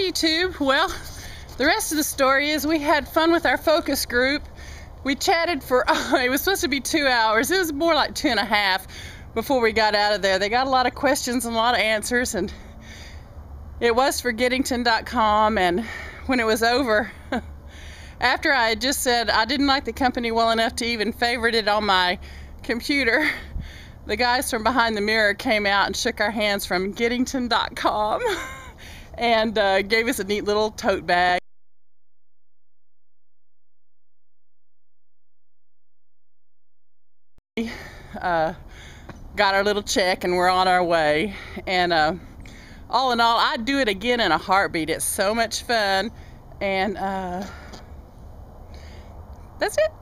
YouTube. Well, the rest of the story is we had fun with our focus group. We chatted for, oh, it was supposed to be two hours. It was more like two and a half before we got out of there. They got a lot of questions and a lot of answers, and it was for Gettington.com. And when it was over, after I had just said I didn't like the company well enough to even favorite it on my computer, the guys from behind the mirror came out and shook our hands from Gettington.com and uh, gave us a neat little tote bag. Uh, got our little check and we're on our way. And uh, all in all, I'd do it again in a heartbeat. It's so much fun. And uh, that's it.